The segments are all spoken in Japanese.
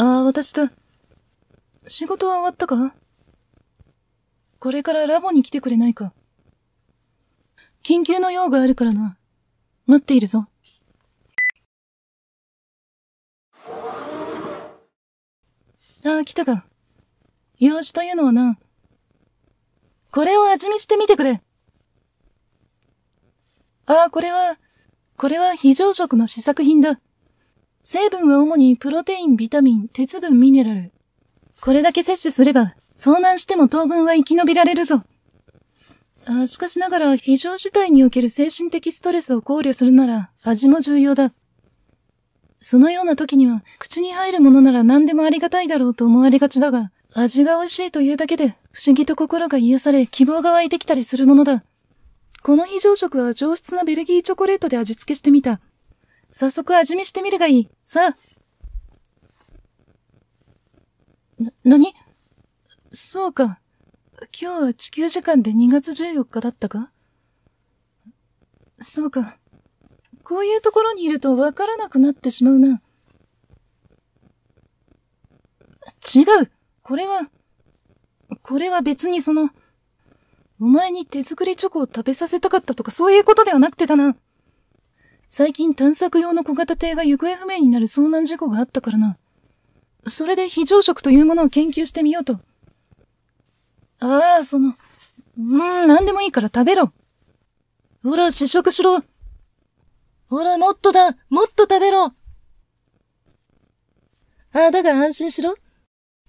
ああ、私だ。仕事は終わったか？これからラボに来てくれないか？緊急の用があるからな。待っているぞ。ああ、来たか。用事というのはな。これを味見してみてくれ。ああ、これは、これは非常食の試作品だ。成分は主にプロテイン、ビタミン、鉄分、ミネラル。これだけ摂取すれば、遭難しても当分は生き延びられるぞ。あしかしながら、非常事態における精神的ストレスを考慮するなら、味も重要だ。そのような時には、口に入るものなら何でもありがたいだろうと思われがちだが、味が美味しいというだけで、不思議と心が癒され、希望が湧いてきたりするものだ。この非常食は上質なベルギーチョコレートで味付けしてみた。早速味見してみるがいい。さあ。な、なにそうか。今日は地球時間で2月14日だったか？そうか。こういうところにいるとわからなくなってしまうな。違うこれは、これは別にその、お前に手作りチョコを食べさせたかったとかそういうことではなくてだな。最近探索用の小型艇が行方不明になる遭難事故があったからな。それで非常食というものを研究してみようと。ああ、その、うーん、なんでもいいから食べろ。ほら、試食しろ。ほら、もっとだもっと食べろああ、だが安心しろ。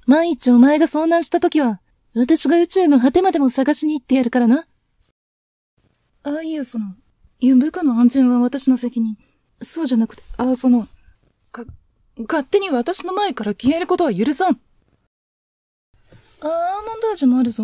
万一お前が遭難した時は、私が宇宙の果てまでも探しに行ってやるからな。ああ、いえ、その、部下の安全は私の責任。そうじゃなくて、ああ、その、か、勝手に私の前から消えることは許さん。アーモンド味もあるぞ。